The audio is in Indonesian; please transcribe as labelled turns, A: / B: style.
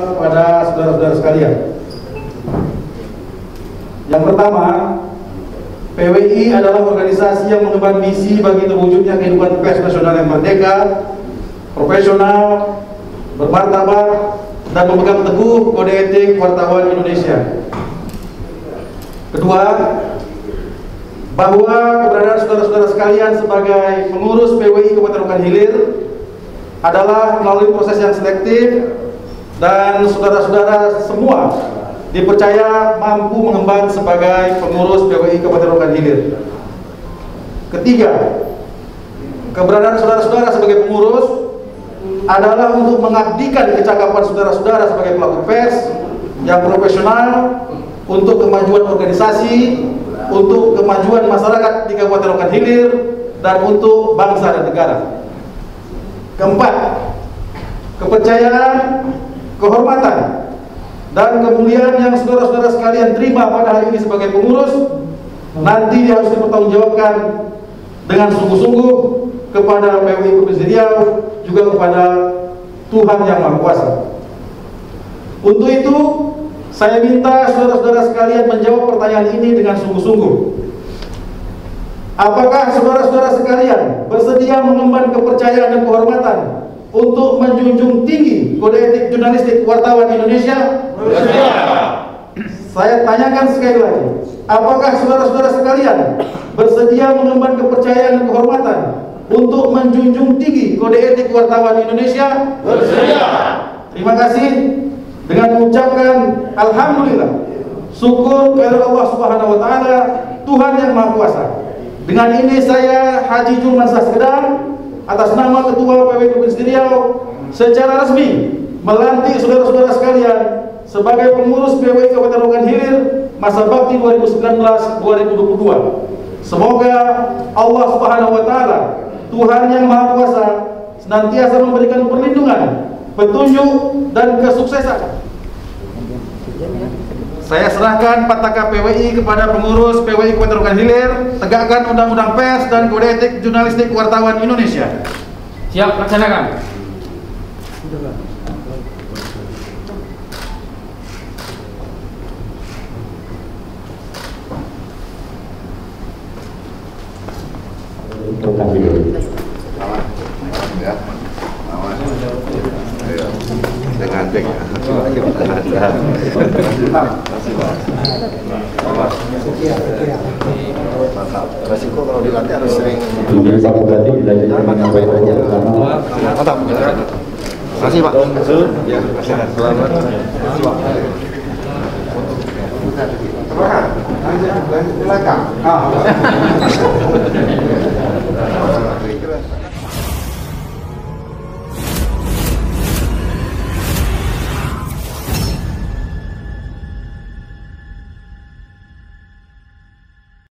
A: kepada saudara-saudara sekalian. Yang pertama, PWI adalah organisasi yang mengemban misi bagi terwujudnya kehidupan pers nasional yang merdeka, profesional, bermartabat, dan memegang teguh kode etik wartawan Indonesia. Kedua, bahwa keberadaan saudara-saudara sekalian sebagai pengurus PWI Kabupaten Hilir adalah melalui proses yang selektif dan saudara-saudara semua dipercaya mampu mengemban sebagai pengurus PWI Kabupaten Rokan Hilir. Ketiga, keberadaan saudara-saudara sebagai pengurus adalah untuk mengabdikan kecakapan saudara-saudara sebagai pelaku pers yang profesional untuk kemajuan organisasi, untuk kemajuan masyarakat di Kabupaten Rokan Hilir, dan untuk bangsa dan negara. Keempat, kepercayaan, kehormatan, dan kemuliaan yang saudara-saudara sekalian terima pada hari ini sebagai pengurus, nanti harus dipertanggungjawabkan dengan sungguh-sungguh kepada PWI Provinsi Riau, juga kepada Tuhan Yang Maha Kuasa. Untuk itu, saya minta saudara-saudara sekalian menjawab pertanyaan ini dengan sungguh-sungguh. Apakah saudara-saudara sekalian bersedia mengemban kepercayaan dan kehormatan untuk menjunjung tinggi kode etik jurnalistik wartawan Indonesia?
B: Bersedia.
A: Saya tanyakan sekali lagi, apakah saudara-saudara sekalian bersedia mengemban kepercayaan dan kehormatan untuk menjunjung tinggi kode etik wartawan Indonesia?
B: Bersedia.
A: Terima kasih dengan mengucapkan alhamdulillah syukur kepada Allah Subhanahu wa taala Tuhan yang Maha Kuasa. Dengan ini saya Haji Julman Saskedang atas nama Ketua PW Provinsi Riau secara resmi melantik saudara-saudara sekalian sebagai pengurus PWI Kabupaten Rokan Hilir masa bakti 2019-2022. Semoga Allah Subhanahu wa taala Tuhan yang Maha Kuasa senantiasa memberikan perlindungan, petunjuk dan kesuksesan saya serahkan pataka PWI kepada pengurus PWI Kabupaten Rokan Hilir, tegakkan undang-undang pers dan kode etik jurnalistik wartawan Indonesia.
B: Siap laksanakan.
C: Hilir.
D: ya resiko kalau dilatih harus sering.
C: Jadi Pak Bupati dilanjutkan menyampaikan pertama
D: mantap. Terima kasih pak ya selamat. Lanjut ke belakang